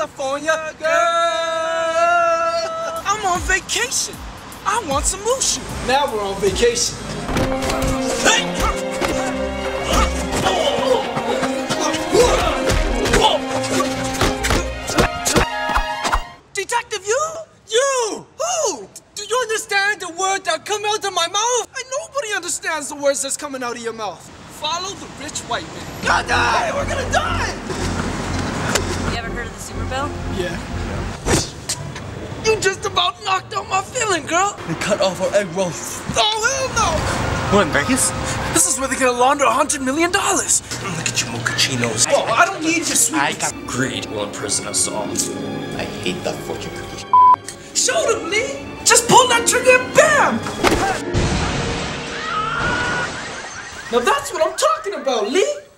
California girl. I'm on vacation. I want some mushu. Now we're on vacation. Detective, you? You! Who? Do you understand the word that come out of my mouth? And nobody understands the words that's coming out of your mouth. Follow the rich white man. God die! We're gonna die! You ever heard of the Super Bill? Yeah. You just about knocked out my feeling, girl. They cut off our egg rolls. Oh, hell no! What, in Vegas? This is where they're gonna launder a hundred million dollars. Mm, look at you mochachinos. Oh, I don't need your sweet. I greed will imprison us all. I hate that fucking cookie. Show them, Lee. Just pull that trigger and bam! Now that's what I'm talking about, Lee.